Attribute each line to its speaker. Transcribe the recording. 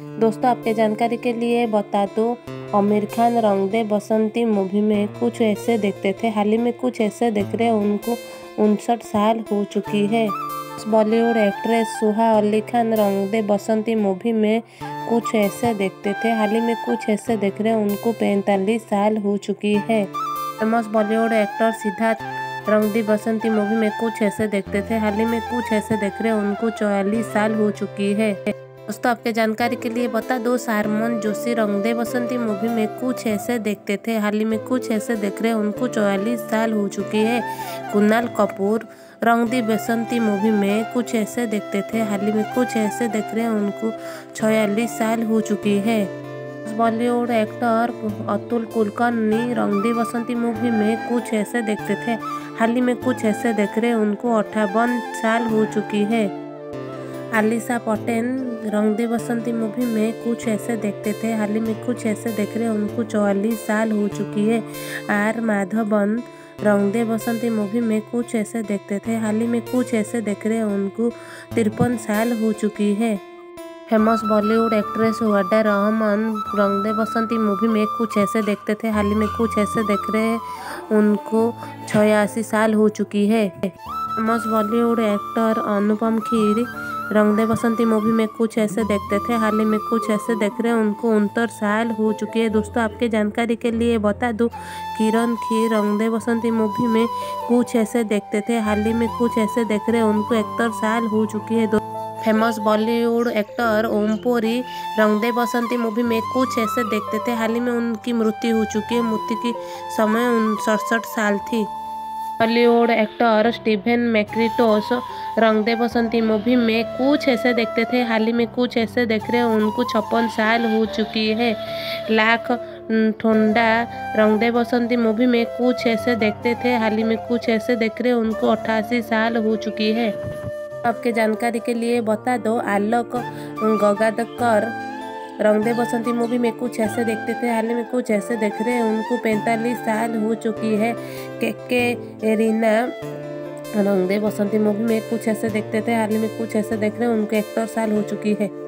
Speaker 1: दोस्तों, आपके जानकारी के लिए बता दूँ, आमिर खान रंग दे बसंती मूवी में कुछ ऐसे देखते थे। हाल ही में कुछ ऐसे देख रहे उनको उनसठ साल हो चुकी है। बॉलीवुड एक्ट्रेस सुहा अली खान रंग दे बसंती मूवी में कुछ ऐसे देखते थे। हाल ही में कुछ ऐसे देख रहे उनको पैंतालीस साल हो चुकी है। फ़ेमस बॉलीवुड एक्टर सिद्धार्थ रंग दी बसंती मूवी में कुछ ऐसे देखते थे। हाल ही में कुछ ऐसे देख रहे उनको चौवालीस साल हो चुकी है। दोस्तों आपके जानकारी के लिए बता दो, सारमन, जोशी रंगदे बसंती मूवी में कुछ ऐसे देखते थे। हाल ही में कुछ ऐसे देख रहे उनको चौवालीस साल हो चुकी है। कुणाल कपूर रंगदी बसंती मूवी में कुछ ऐसे देखते थे। हाल ही में कुछ ऐसे देख रहे उनको छियालीस साल हो चुकी है। Bollywood actor Atul Kulkarni Rang De Basanti movie में कुछ ऐसे देखते थे। हाल ही में कुछ ऐसे देख रहे उनको अट्ठावन साल हो चुकी है। आलिशा पटेल रंगदे बसंती मूवी में कुछ ऐसे देखते थे। हाल ही में कुछ ऐसे देख रहे उनको चौवालीस साल हो चुकी है। आर माधवन रंगदे बसंती मूवी में कुछ ऐसे देखते थे। हाल ही में कुछ ऐसे देख रहे उनको तिरपन साल हो चुकी है। Famous Bollywood actress Waheeda Rehman Rang De Basanti movie में कुछ ऐसे देखते थे। हाल ही में कुछ ऐसे देख रहे उनको छियासी साल हो चुकी है। Famous Bollywood actor Anupam Kher Rang De Basanti movie में कुछ ऐसे देखते थे, हाल ही में कुछ ऐसे देख रहे हैं, उनको उनतर साल हो चुकी है। दोस्तों, आपके जानकारी के लिए बता दूँ, किरण खीर रंग दे बसंती मूवी में कुछ ऐसे देखते थे, हाल ही में कुछ ऐसे देख रहे हैं, उनको इकहत्तर साल हो चुकी है। Famous Bollywood actor Om Puri Rang De Basanti movie में कुछ ऐसे देखते थे, हाल ही में उनकी मृत्यु हो चुकी है। मृत्यु की समय उन सड़सठ साल थी। बॉलीवुड एक्टर स्टीफन मैक्रिटोस रंग दे बसंती मूवी में कुछ ऐसे देखते थे हाल ही में कुछ ऐसे देख रहे उनको छप्पन साल हो चुकी है लाख ठंडा रंग दे बसंती मूवी में कुछ ऐसे देखते थे हाल ही में कुछ ऐसे देख रहे उनको अट्ठासी साल हो चुकी है आपके जानकारी के लिए बता दो आलोक गगादकर रंग दे बसंती मूवी में कुछ ऐसे देखते थे हाल ही में कुछ ऐसे देख रहे हैं उनको पैंतालीस साल हो चुकी है के के रीना दे बसंती मूवी में कुछ ऐसे देखते थे, हाल ही में कुछ ऐसे देख रहे हैं, उनको इकहत्तर साल हो चुकी है।